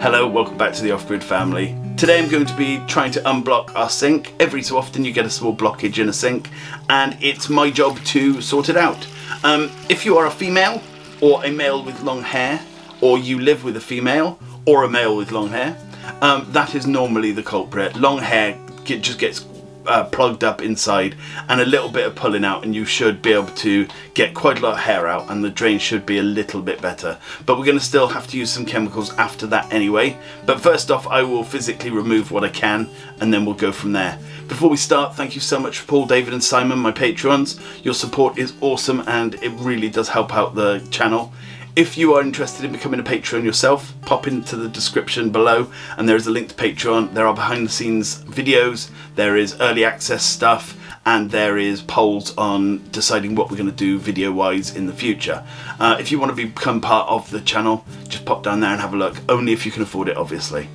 Hello, welcome back to the Off-Grid family. Today I'm going to be trying to unblock our sink. Every so often you get a small blockage in a sink and it's my job to sort it out. Um, if you are a female or a male with long hair or you live with a female or a male with long hair, um, that is normally the culprit. Long hair just gets uh, plugged up inside and a little bit of pulling out and you should be able to get quite a lot of hair out and the drain should be a little bit better. But we're going to still have to use some chemicals after that anyway. But first off I will physically remove what I can and then we'll go from there. Before we start thank you so much for Paul David and Simon my patrons. Your support is awesome and it really does help out the channel if you are interested in becoming a Patreon yourself, pop into the description below and there is a link to Patreon. There are behind the scenes videos, there is early access stuff, and there is polls on deciding what we're going to do video wise in the future. Uh, if you want to become part of the channel, just pop down there and have a look, only if you can afford it obviously.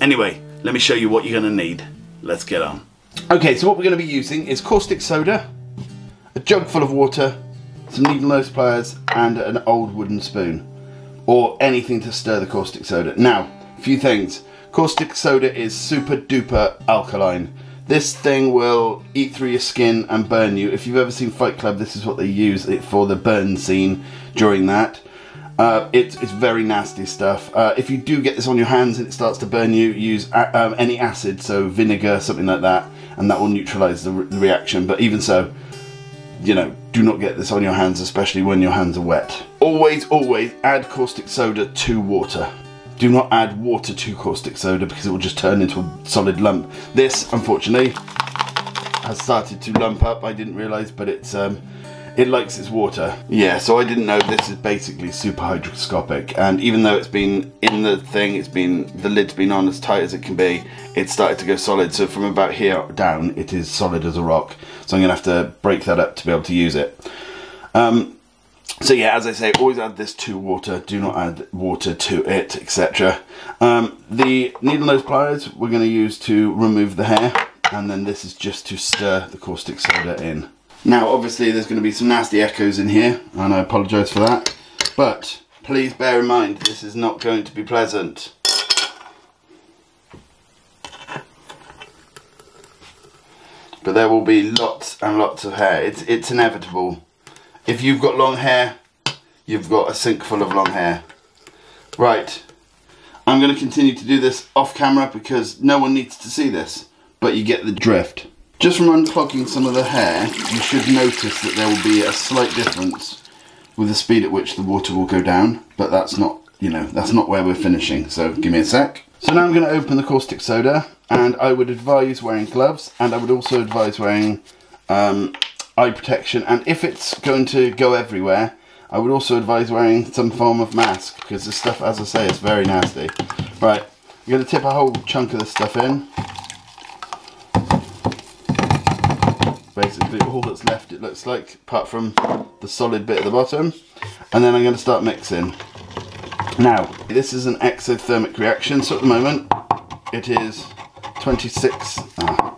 Anyway, let me show you what you're going to need. Let's get on. Okay, so what we're going to be using is caustic soda, a jug full of water, some needle nose pliers and an old wooden spoon or anything to stir the caustic soda. Now, a few things. Caustic soda is super duper alkaline. This thing will eat through your skin and burn you. If you've ever seen Fight Club, this is what they use it for the burn scene during that. Uh, it, it's very nasty stuff. Uh, if you do get this on your hands and it starts to burn you, use um, any acid, so vinegar, something like that, and that will neutralize the, re the reaction. But even so, you know, do not get this on your hands, especially when your hands are wet. Always, always add caustic soda to water. Do not add water to caustic soda because it will just turn into a solid lump. This, unfortunately, has started to lump up. I didn't realise, but it's um, it likes its water. Yeah, so I didn't know this is basically super hygroscopic. And even though it's been in the thing, it's been the lid's been on as tight as it can be, it started to go solid. So from about here down, it is solid as a rock. So I'm gonna have to break that up to be able to use it. Um, so yeah, as I say, always add this to water. Do not add water to it, etc. Um, the needle nose pliers we're going to use to remove the hair, and then this is just to stir the caustic soda in. Now obviously there's going to be some nasty echoes in here and I apologise for that but please bear in mind this is not going to be pleasant. But there will be lots and lots of hair. It's, it's inevitable. If you've got long hair, you've got a sink full of long hair. Right, I'm going to continue to do this off camera because no one needs to see this, but you get the drift. Just from unclogging some of the hair, you should notice that there will be a slight difference with the speed at which the water will go down, but that's not, you know, that's not where we're finishing, so give me a sec. So now I'm going to open the caustic soda, and I would advise wearing gloves, and I would also advise wearing um, eye protection, and if it's going to go everywhere, I would also advise wearing some form of mask, because this stuff, as I say, is very nasty. Right, I'm going to tip a whole chunk of this stuff in. Basically all that's left it looks like apart from the solid bit at the bottom. And then I'm going to start mixing. Now this is an exothermic reaction so at the moment it is 26 ah,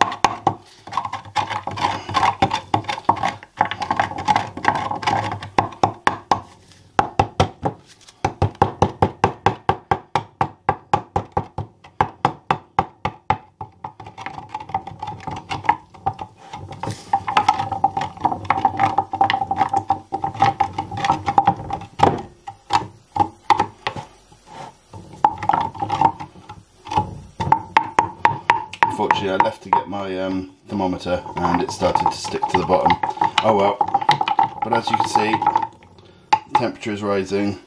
unfortunately I left to get my um, thermometer and it started to stick to the bottom. Oh well, but as you can see, temperature is rising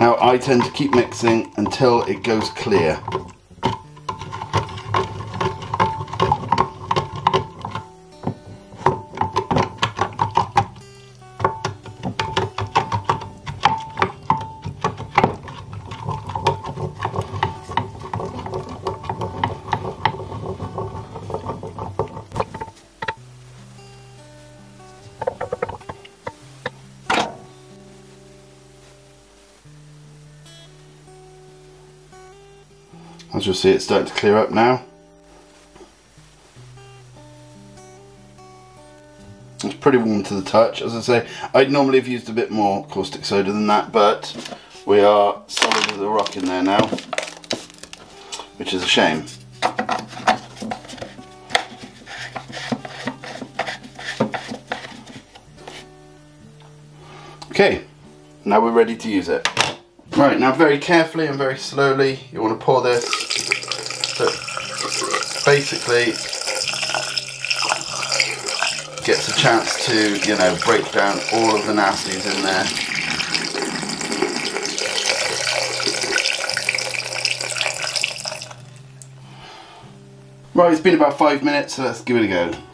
Now I tend to keep mixing until it goes clear. As you'll see it's starting to clear up now. It's pretty warm to the touch. As I say, I'd normally have used a bit more caustic soda than that, but we are solid as a rock in there now, which is a shame. Okay, now we're ready to use it. Right, now very carefully and very slowly, you want to pour this. So basically gets a chance to, you know, break down all of the nasties in there. Right, it's been about five minutes, so let's give it a go.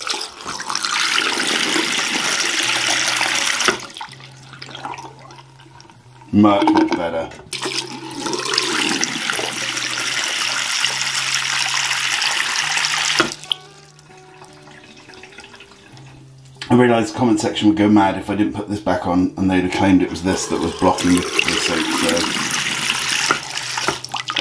Much, much better. I realised the comment section would go mad if I didn't put this back on and they'd have claimed it was this that was blocking the, soap. So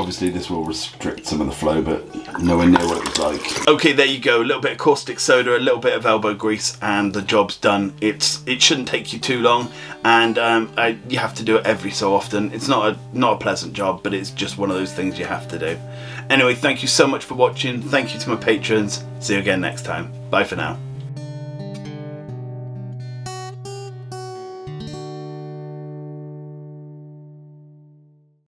obviously this will restrict some of the flow but nowhere near what it was like. Okay there you go, a little bit of caustic soda, a little bit of elbow grease and the job's done. It's It shouldn't take you too long and um, I, you have to do it every so often. It's not a, not a pleasant job but it's just one of those things you have to do. Anyway, thank you so much for watching. Thank you to my patrons. See you again next time. Bye for now.